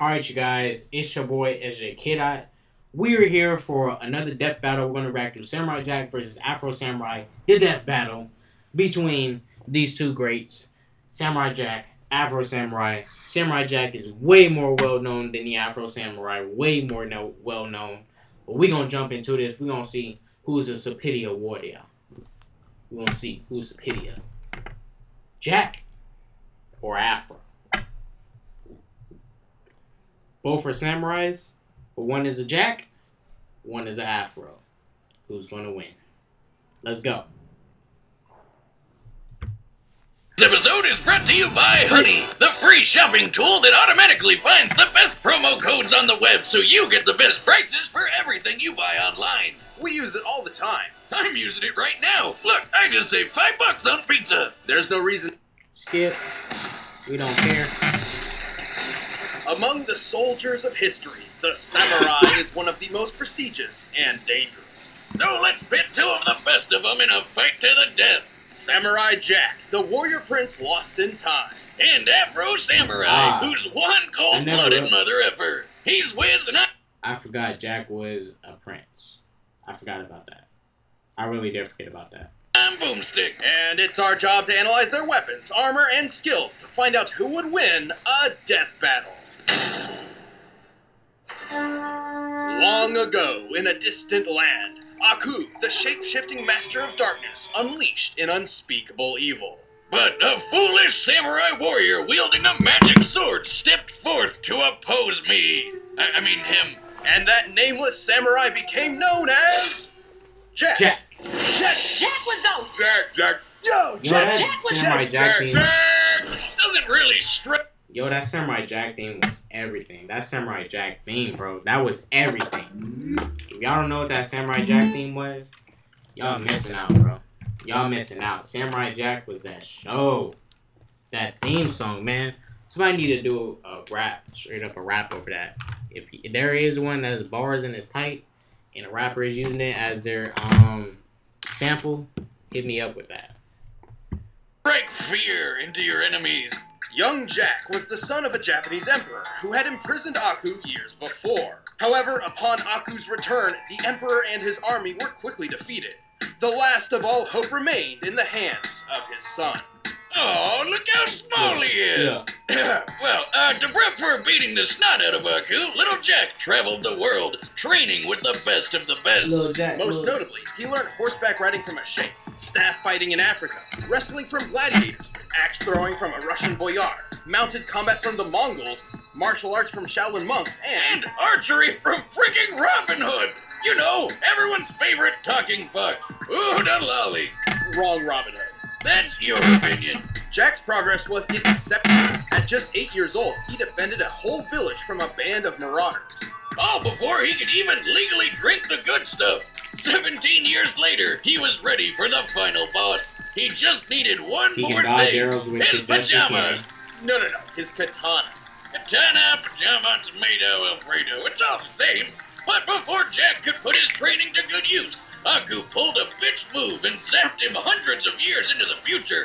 Alright, you guys, it's your boy SJ K-Dot. We are here for another death battle. We're going to react to Samurai Jack versus Afro Samurai, the death battle between these two greats, Samurai Jack, Afro Samurai. Samurai Jack is way more well known than the Afro Samurai, way more no- well known. But we're going to jump into this. We're going to see who's a superior warrior. We're going to see who's superior. Jack or Afro. Both are samurais, but one is a Jack, one is an Afro. Who's going to win? Let's go. This episode is brought to you by Honey, the free shopping tool that automatically finds the best promo codes on the web so you get the best prices for everything you buy online. We use it all the time. I'm using it right now. Look, I just saved five bucks on pizza. There's no reason. Skip. We don't care. Among the soldiers of history, the samurai is one of the most prestigious and dangerous. So let's pit two of the best of them in a fight to the death. Samurai Jack, the warrior prince lost in time. And Afro Samurai, Ah. who's one cold-blooded re- mother effer. He's Wiz and I. I forgot Jack was a prince. I forgot about that. I really did forget about that. I'm Boomstick. And it's our job to analyze their weapons, armor, and skills to find out who would win a death battle. Long ago, in a distant land, Aku, the shape-shifting master of darkness, unleashed an unspeakable evil. But a foolish samurai warrior wielding a magic sword stepped forth to oppose me. I, I mean, him. And that nameless samurai became known as... Jack. Jack. Jack. Jack was out. Jack. Jack. Yo, Yo, that Jack. Jack was Samurai Jack, Jack, Jack. Doesn't really strike. Yo, that Samurai Jack thing was everything. That Samurai Jack theme, bro. That was everything. If y'all don't know what that Samurai Jack theme was, y'all missing out, bro. Y'all missing out. Samurai Jack was that show. That theme song, man. Somebody need to do a rap, straight up a rap over that. If, if there is one that has bars and is tight, and a rapper is using it as their um sample, hit me up with that. Strike fear into your enemies. Young Jack was the son of a Japanese emperor who had imprisoned Aku years before. However, upon Aku's return, the emperor and his army were quickly defeated. The last of all hope remained in the hands of his son. Oh, look how small he is. well, uh, to prep for beating the snot out of Aku, little Jack traveled the world, training with the best of the best. Little Jack. Most little- notably, he learned horseback riding from a sheikh, staff fighting in Africa, wrestling from gladiators, axe throwing from a Russian boyar, mounted combat from the Mongols, martial arts from Shaolin monks, and And archery from freaking Robin Hood. You know, everyone's favorite talking fox. Ooh, the lolly. wrong Robin Hood. That's your opinion. Jack's progress was exceptional. At just eight years old, he defended a whole village from a band of marauders. All before he could even legally drink the good stuff. 17 years later, he was ready for the final boss. He just needed one He more thing. His his best he can. pajamas. No, no, no, his katana. Katana, pajama, tomato, Alfredo. It's all the same. But before Jack could put his training to good use, Aku pulled a bitch move and zapped him hundreds of years into the future.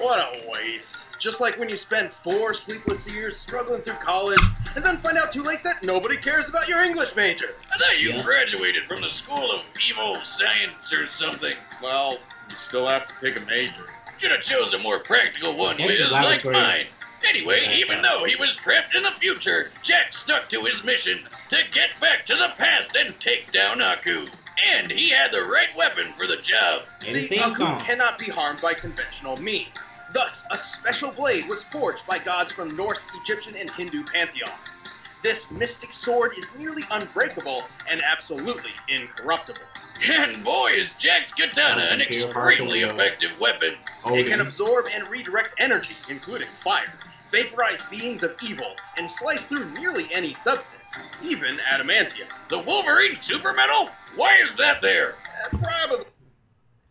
What a waste. Just like when you spend four sleepless years struggling through college and then find out too late that nobody cares about your English major. I thought you Yeah. graduated from the School of Evil Science or something. Well, you still have to pick a major. Should have chose a more practical one, Next Wiz, is like mine. Anyway, even though he was trapped in the future, Jack stuck to his mission to get back to the past and take down Aku. And he had the right weapon for the job. See, theme Aku song. cannot be harmed by conventional means. Thus, a special blade was forged by gods from Norse, Egyptian, and Hindu pantheons. This mystic sword is nearly unbreakable and absolutely incorruptible. And boy, is Jack's katana an extremely effective weapon. It can absorb and redirect energy, including fire, vaporize beings of evil, and slice through nearly any substance, even adamantium. The Wolverine super metal? Why is that there? Uh, probably.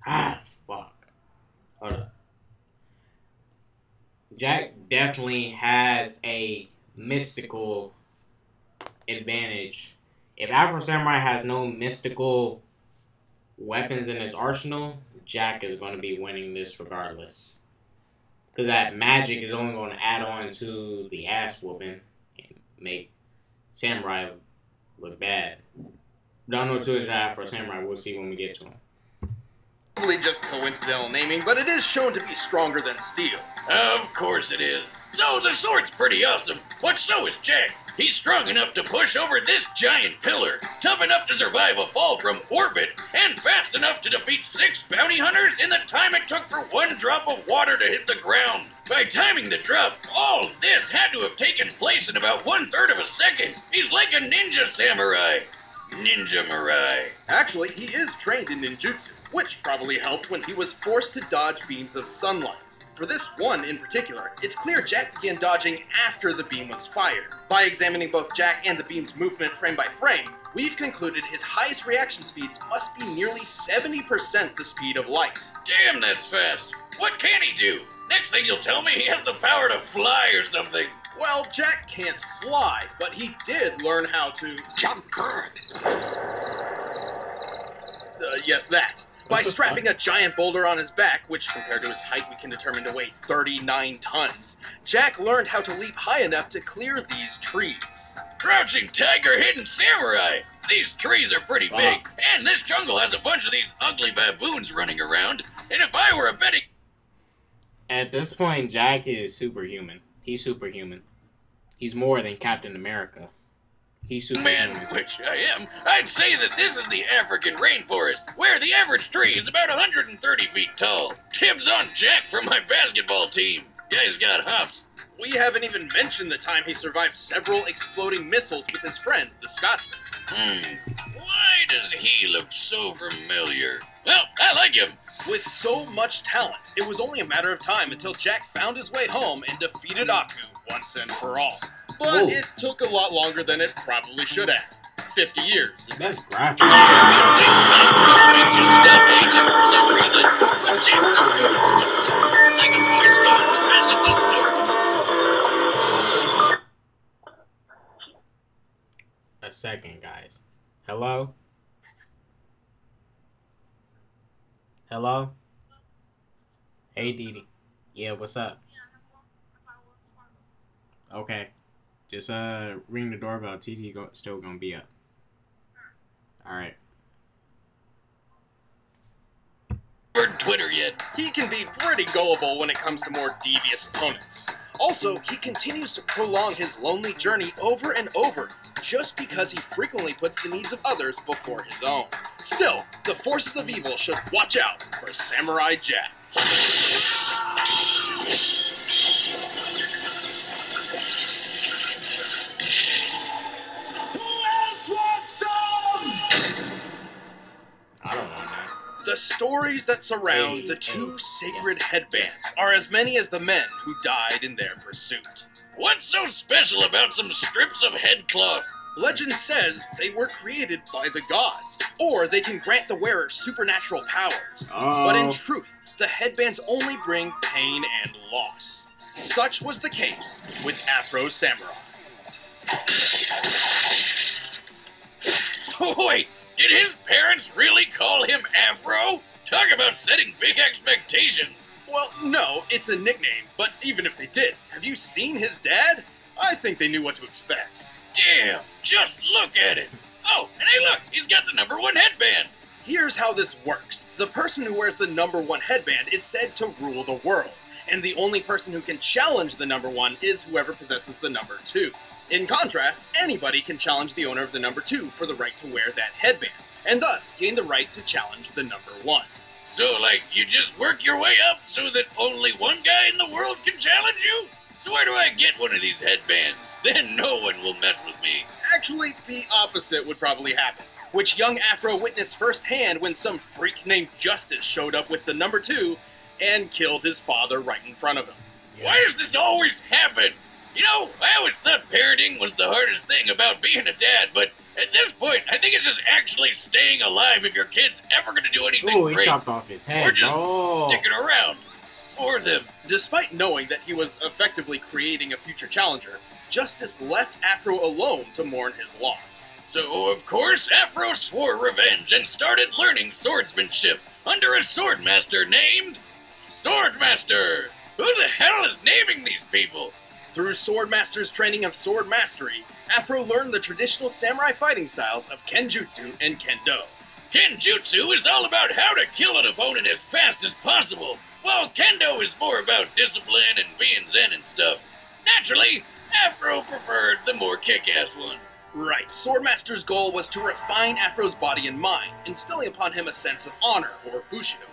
Ah, fuck. Hold up. Jack definitely has a mystical advantage. If Afro Samurai has no mystical weapons in his arsenal, Jack is going to be winning this regardless. Because that magic is only going to add on to the ass whooping. And make Samurai look bad. Don't know too much Afro Samurai. We'll see when we get to him. Probably just coincidental naming, but it is shown to be stronger than steel. Of course it is. So the sword's pretty awesome, but so is Jack. He's strong enough to push over this giant pillar, tough enough to survive a fall from orbit, and fast enough to defeat six bounty hunters in the time it took for one drop of water to hit the ground. By timing the drop, all this had to have taken place in about one third of a second. He's like a ninja samurai. Ninja Mirai. Actually, he is trained in ninjutsu, which probably helped when he was forced to dodge beams of sunlight. For this one in particular, it's clear Jack began dodging after the beam was fired. By examining both Jack and the beam's movement frame by frame, we've concluded his highest reaction speeds must be nearly 70% the speed of light. Damn, that's fast. What can he do? Next thing you'll tell me he has the power to fly or something. Well, Jack can't fly, but he did learn how to Jump good. Uh, yes, that. By strapping a giant boulder on his back, which compared to his height we can determine to weigh 39 tons, Jack learned how to leap high enough to clear these trees. Crouching tiger, hidden samurai. These trees are pretty big, and this jungle has a bunch of these ugly baboons running around. And if I were a betting At this point, Jack is superhuman. He's superhuman. He's more than Captain America. He's man, superhuman. which I am, I'd say that this is the African rainforest, where the average tree is about 130 feet tall. Tibbs on Jack from my basketball team. Guy's got hops. We haven't even mentioned the time he survived several exploding missiles with his friend, the Scotsman. Hmm. Why does he look so familiar? Well, I like him. With so much talent, it was only a matter of time until Jack found his way home and defeated Aku once and for all. But Whoa. it took a lot longer than it probably should have. 50 years. That's graphic. Good thing time travel makes you stop aging for some reason. But Jack's a real like a Boy Scout who hasn't discovered. A second, guys. Hello? Hello? Hey, Didi. Yeah, what's up? Okay. Just uh ring the doorbell. TT go- still gonna be up. Alright. Twitter yet. He can be pretty gullible when it comes to more devious opponents. Also, he continues to prolong his lonely journey over and over just because he frequently puts the needs of others before his own. Still, the forces of evil should watch out for Samurai Jack. Stories that surround the two sacred headbands are as many as the men who died in their pursuit. What's so special about some strips of headcloth? Legend says they were created by the gods, or they can grant the wearer supernatural powers. Oh. But in oh. truth, the headbands only bring pain and loss. Such was the case with Afro Samurai. Wait, did his parents really call him Afro? Talk about setting big expectations. Well, no, it's a nickname, but even if they did, have you seen his dad? I think they knew what to expect. Damn, just look at it. Oh, and hey, look, he's got the number one headband. Here's how this works the person who wears the number one headband is said to rule the world, and the only person who can challenge the number one is whoever possesses the number two. In contrast, anybody can challenge the owner of the number two for the right to wear that headband, and thus gain the right to challenge the number one. So, like, you just work your way up so that only one guy in the world can challenge you? So, where do I get one of these headbands? Then no one will mess with me. Actually, the opposite would probably happen, which young Afro witnessed firsthand when some freak named Justice showed up with the number two and killed his father right in front of him. Why does this always happen? You know, I always thought parenting was the hardest thing about being a dad, but at this point, I think it's just actually staying alive if your kid's ever going to do anything Ooh, he great. chopped off his head. Or just oh. Sticking around for them. Despite knowing that he was effectively creating a future challenger, Justice left Afro alone to mourn his loss. So, of course, Afro swore revenge and started learning swordsmanship under a swordmaster named Swordmaster. Who the hell is naming these people? Through Swordmaster's training of sword mastery, Afro learned the traditional samurai fighting styles of Kenjutsu and Kendo. Kenjutsu is all about how to kill an opponent as fast as possible, while Kendo is more about discipline and being zen and stuff. Naturally, Afro preferred the more kick-ass one. Right, Swordmaster's goal was to refine Afro's body and mind, instilling upon him a sense of honor, or Bushido.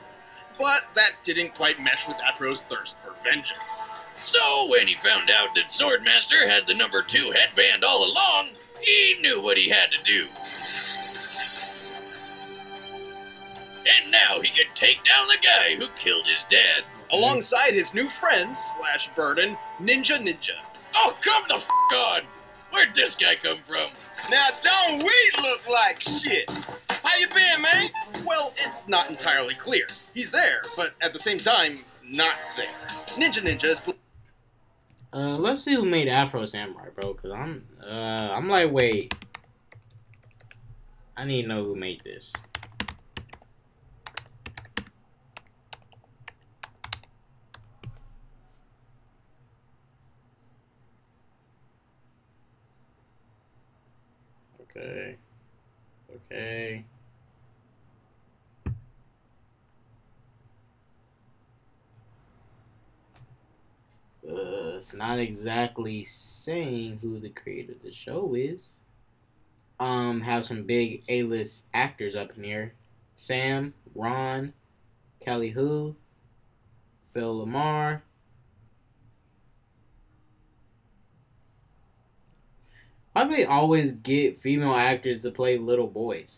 But that didn't quite mesh with Afro's thirst for vengeance. So when he found out that Swordmaster had the number two headband all along, he knew what he had to do. And now he could take down the guy who killed his dad. Alongside his new friend, slash burden, Ninja Ninja. Oh, come the f on! Where'd this guy come from? Now don't we look like shit? How you been, man? Well, it's not entirely clear. He's there, but at the same time, not there. Ninja Ninjas. Uh, let's see who made Afro Samurai, bro. Cause I'm, uh, I'm like, wait. I need to know who made this. Okay. Okay. Uh, it's not exactly saying who the creator of the show is. Um, have some big A-list actors up in here: Sam, Ron, Kelly Hu, Phil LaMarr. Why do they always get female actors to play little boys?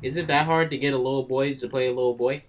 Is it that hard to get a little boy to play a little boy?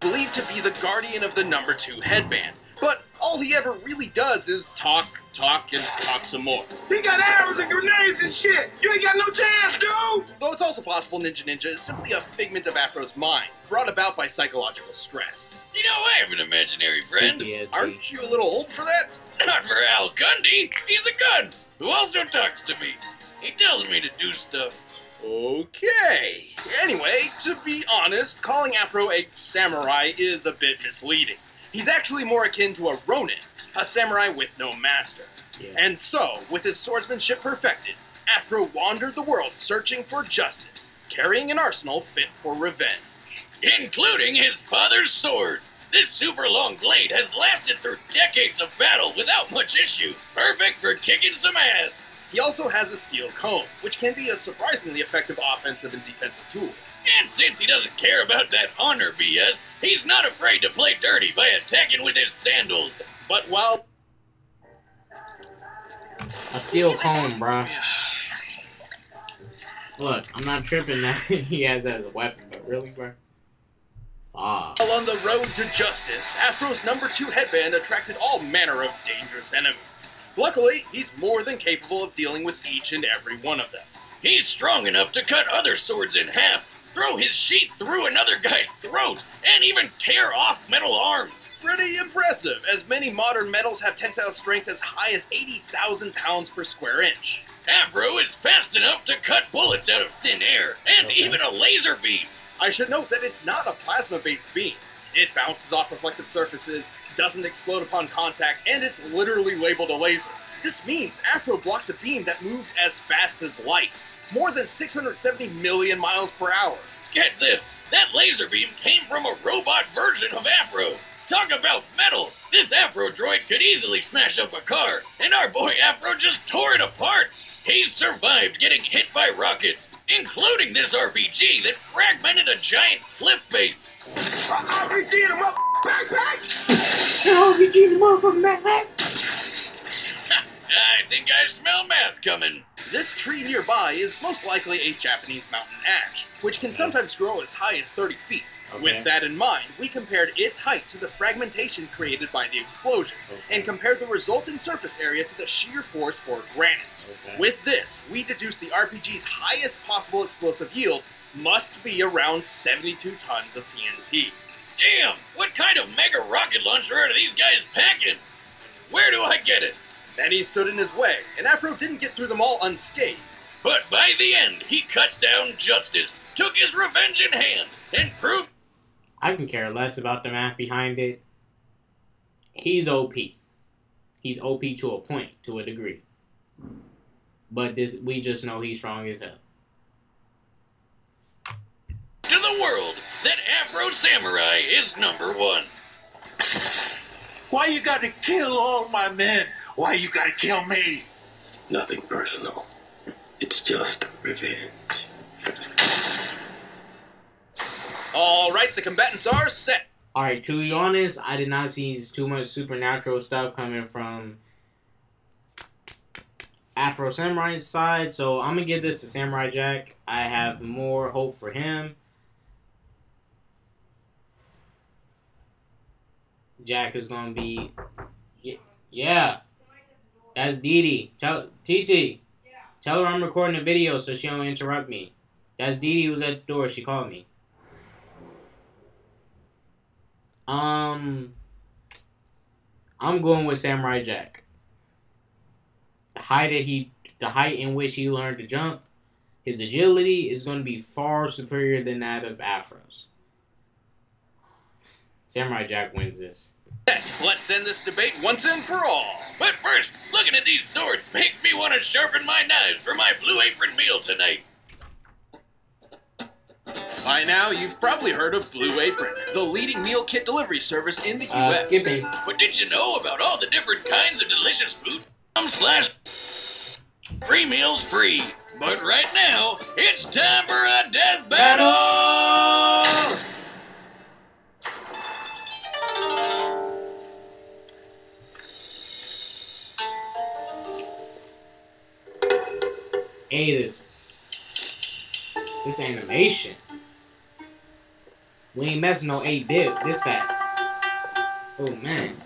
believed to be the guardian of the number two headband. But all he ever really does is talk, talk, and talk some more. He got arrows and grenades and shit. You ain't got no chance, dude. Though it's also possible Ninja Ninja is simply a figment of Afro's mind, brought about by psychological stress. You know, I have an imaginary friend. PTSD. Aren't you a little old for that? Not for Al Gundy. He's a gun who also talks to me. He tells me to do stuff. Okay. Anyway, to be honest, calling Afro a samurai is a bit misleading. He's actually more akin to a ronin, a samurai with no master. Yeah. And so, with his swordsmanship perfected, Afro wandered the world searching for justice, carrying an arsenal fit for revenge. including his father's sword. This super long blade has lasted through decades of battle without much issue. Perfect for kicking some ass. He also has a steel comb, which can be a surprisingly effective offensive and defensive tool. And since he doesn't care about that honor BS, he's not afraid to play dirty by attacking with his sandals. But while A steel comb, bruh. Look, I'm not tripping that he has that as a weapon, but really, bruh? Ah. While on the road to justice, Afro's number two headband attracted all manner of dangerous enemies. Luckily, he's more than capable of dealing with each and every one of them. He's strong enough to cut other swords in half, throw his sheath through another guy's throat, and even tear off metal arms. Pretty impressive, as many modern metals have tensile strength as high as 80,000 pounds per square inch. Afro is fast enough to cut bullets out of thin air, and Okay. even a laser beam. I should note that it's not a plasma based beam. It bounces off reflective surfaces, doesn't explode upon contact, and it's literally labeled a laser. This means Afro blocked a beam that moved as fast as light, more than 670 million miles per hour. Get this, that laser beam came from a robot version of Afro. Talk about metal! This Afro droid could easily smash up a car, and our boy Afro just tore it apart! He's survived getting hit by rockets, including this RPG that fragmented a giant cliff face. RPG in a mother backpack. We keep the motherfucking backpack. I think I smell math coming. This tree nearby is most likely a Japanese mountain ash, which can sometimes grow as high as 30 feet. Okay. With that in mind, we compared its height to the fragmentation created by the explosion, Okay. and compared the resultant surface area to the shear force for granite. Okay. With this, we deduce the RPG's highest possible explosive yield must be around 72 tons of TNT. Damn, what kind of mega rocket launcher are these guys packing? Where do I get it? Many stood in his way, and Afro didn't get through them all unscathed. But by the end, he cut down justice, took his revenge in hand, and proved I can care less about the math behind it. He's OP. he's OP to a point, to a degree. But this, we just know he's strong as hell. To the world that Afro Samurai is number one. Why you gotta kill all my men? Why you gotta kill me? Nothing personal. It's just revenge. All right, the combatants are set. All right, to be honest, I did not see too much supernatural stuff coming from Afro Samurai's side, so I'm gonna give this to Samurai Jack. I have more hope for him. Jack is gonna be, yeah. That's Dee Dee. Tell TT. Tell her I'm recording a video so she don't interrupt me. That's Dee Dee who's at the door. She called me. Um, I'm going with Samurai Jack. The height that he, the height in which he learned to jump, his agility is going to be far superior than that of Afro's. Samurai Jack wins this. Let's end this debate once and for all. But first, looking at these swords makes me want to sharpen my knives for my blue apron meal tonight. By now, you've probably heard of Blue Apron, the leading meal kit delivery service in the Uh, U.S. skipping. But did you know about all the different kinds of delicious food? Um, slash free meals free. But right now, it's time for a death battle! Hey, this this animation. We ain't messing no A dip. This that. Oh man.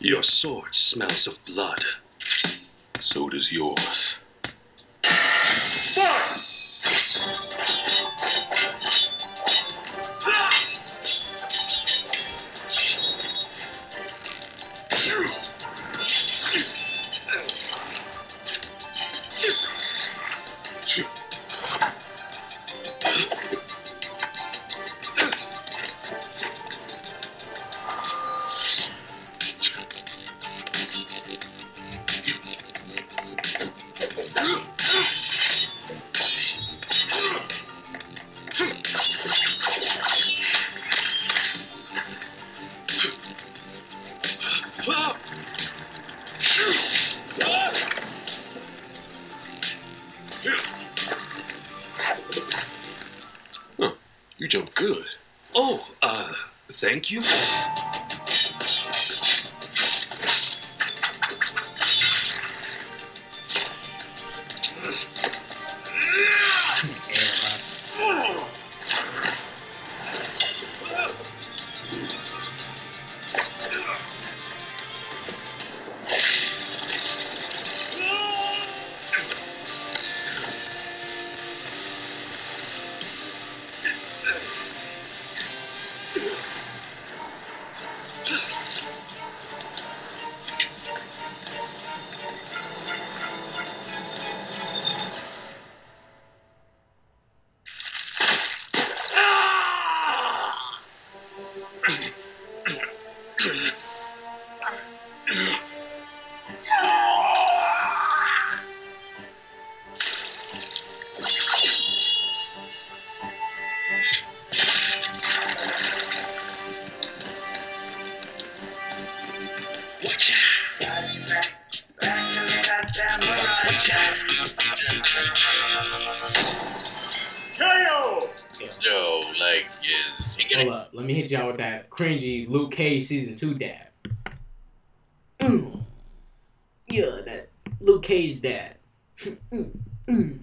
Your sword smells of blood. So does yours. Huh, you jump good. Oh, uh, thank you. Season two dad. Mm. Yeah, that Luke Cage dab. Mm, mm.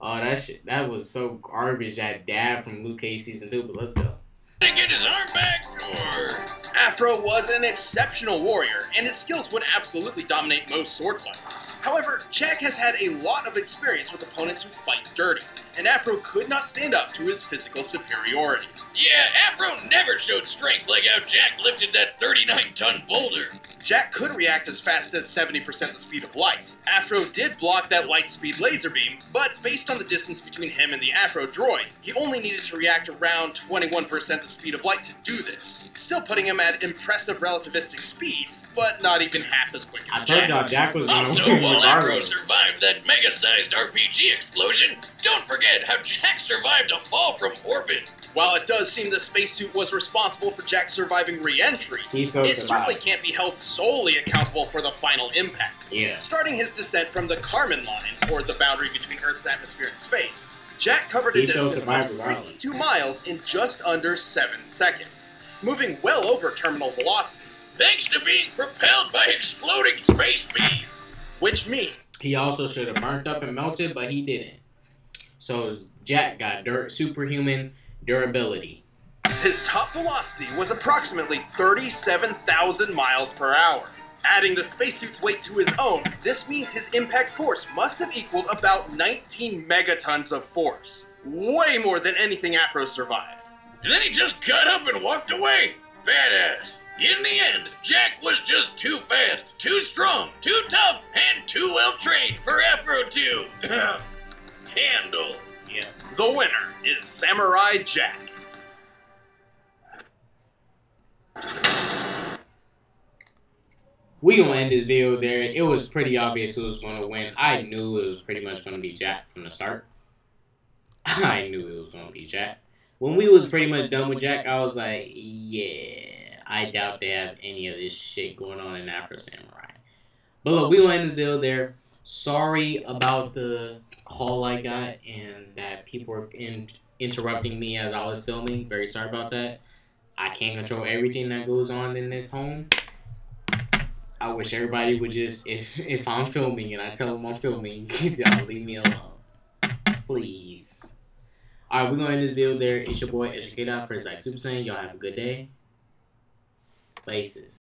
oh, that shit. That was so garbage. That dad from Luke Cage season two. But let's go. get his arm back, or Afro was an exceptional warrior, and his skills would absolutely dominate most sword fights. However, Jack has had a lot of experience with opponents who fight dirty, and Afro could not stand up to his physical superiority. yeah, Afro never showed strength like how Jack lifted that 39-ton boulder. Jack could react as fast as 70% the speed of light. Afro did block that light speed laser beam, but based on the distance between him and the Afro droid, he only needed to react around 21% the speed of light to do this. Still putting him at impressive relativistic speeds, but not even half as quick as told Jack. y'all Jack was gonna Also, win while Afro survived that mega-sized RPG explosion, don't forget how Jack survived a fall from orbit. While it does seem the spacesuit was responsible for Jack's surviving re-entry, He still it certainly can't be held solely accountable for the final impact. Yeah. Starting his descent from the Kármán line, or the boundary between Earth's atmosphere and space, Jack covered a He distance of 62 miles in just under 7 seconds, moving well over terminal velocity, Thanks to being propelled by exploding space beam. which means He also should have burnt up and melted, but he didn't. So Jack got superhuman durability. His top velocity was approximately 37,000 miles per hour. Adding the spacesuit's weight to his own, this means his impact force must have equaled about 19 megatons of force. Way more than anything Afro survived. And then he just got up and walked away. Badass. In the end, Jack was just too fast, too strong, too tough, and too well trained for Afro 2. candle. Yeah. The winner is Samurai Jack. We gonna end this video there. It was pretty obvious who was gonna win. I knew it was pretty much gonna be Jack from the start. I knew it was gonna be Jack. When we was pretty much done with Jack, I was like, yeah, I doubt they have any of this shit going on in Afro Samurai. But look, we gonna end this video there. Sorry about the call I got and that people were in, interrupting me as I was filming. Very sorry about that. I can't control everything that goes on in this home. I wish everybody would just, if, if I'm filming and I tell them I'm filming, y'all leave me alone. Please. Alright, we're going to end this video there. It's your boy, Educator, for Zach Super Saiyan. Y'all have a good day. Places.